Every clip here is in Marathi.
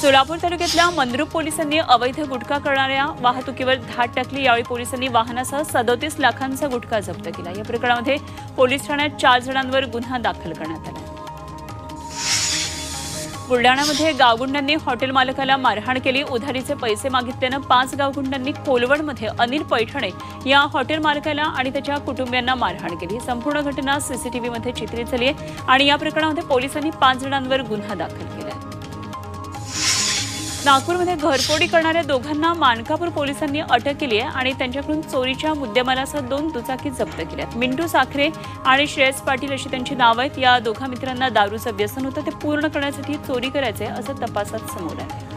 सोलापूर तालुक्यातल्या मंद्रुप पोलिसांनी अवैध गुटखा करणाऱ्या वाहतुकीवर धाड टाकली. यावेळी पोलिसांनी वाहनासह सदोतीस लाखांचा गुटखा जप्त केला. या प्रकरणामध्ये पोलीस ठाण्यात चार जणांवर गुन्हा दाखल करण्यात आला. बुलडाण्यामध्ये गावगुंडांनी हॉटेल मालकाला मारहाण केली. उधारीचे पैसे मागितल्यानं पाच गावगुंडांनी कोलवडमध्ये अनिल पैठणे या हॉटेल मालकाला आणि त्याच्या कुटुंबियांना मारहाण केली. संपूर्ण घटना सीसीटीव्हीमध्ये चित्रित झाली आहे आणि या प्रकरणामध्ये पोलिसांनी पाच जणांवर गुन्हा दाखल केला. नागपूरमध्ये घरफोडी करणाऱ्या दोघांना मानकापूर पोलिसांनी अटक केली आहे आणि त्यांच्याकडून चोरीच्या मुद्देमालासह दोन दुचाकी जप्त केल्यात मिंटू साखरे आणि श्रेयस पाटील अशी त्यांची नावं आहेत. या दोघा मित्रांना दारूचं व्यसन होतं ते पूर्ण करण्यासाठी चोरी करायचे असं तपासात समोर आहे.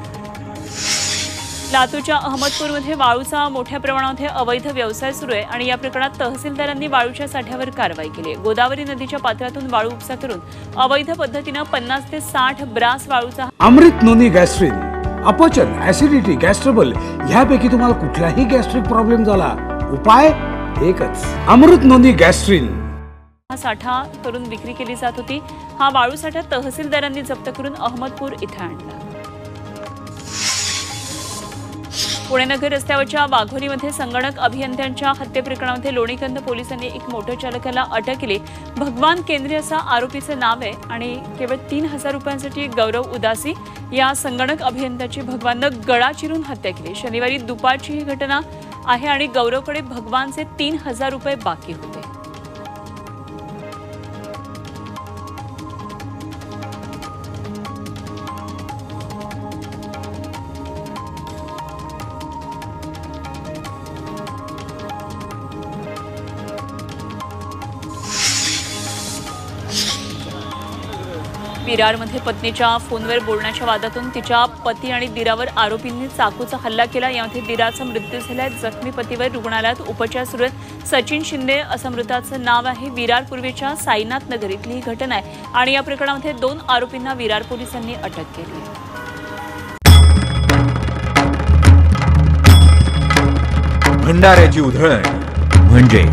लातूरच्या अहमदपूरमध्ये वाळूचा मोठ्या प्रमाणामध्ये अवैध व्यवसाय सुरू आहे आणि या प्रकरणात तहसीलदारांनी वाळूच्या साठ्यावर कारवाई केली आहे. गोदावरी नदीच्या पात्रातून वाळू उपसा करून अवैध पद्धतीनं पन्नास ते साठ ब्रास वाळूचा अमृत नोनी गॅस्ट्रिन अपचन ऍसिडिटी गॅस्ट्रबल ह्यापैकी तुम्हाला कुठलाही गॅस्ट्रिक प्रॉब्लेम झाला. उपाय एकच अमृत नोंदी गॅस्ट्रिन हा साठा करून विक्री केली जात होती. हा वाळू साठा तहसीलदारांनी जप्त करून अहमदपूर इथं आणला. पुणे नगर रस्त्यावरच्या वाघोलीमध्ये संगणक अभियंत्यांच्या हत्येप्रकरणामध्ये लोणीकंद पोलिसांनी एक मोटर चालकाला अटक केली. भगवान केंद्रे असा आरोपीचं नाव आहे आणि केवळ तीन हजार रुपयांसाठी गौरव उदासी या संगणक अभियंत्याची भगवाननं गळा चिरून हत्या केली. शनिवारी दुपारची ही घटना आहे आणि गौरवकडे भगवानचे तीन हजार रुपये बाकी होते. विरारमध्ये पत्नीच्या फोनवर बोलण्याच्या वादातून तिच्या पती आणि दिरावर आरोपींनी चाकूचा हल्ला केला. यामध्ये दिराचा मृत्यू झालाय जखमी पतीवर रुग्णालयात उपचार सुरू आहेत. सचिन शिंदे असं मृताचं नाव आहे. विरार पूर्वेच्या साईनाथ नगर इथली ही घटना आहे आणि या प्रकरणामध्ये दोन आरोपींना विरार पोलिसांनी अटक केली. आहे भंडाऱ्याची उधळण. म्हणजे?